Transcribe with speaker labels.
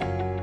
Speaker 1: you.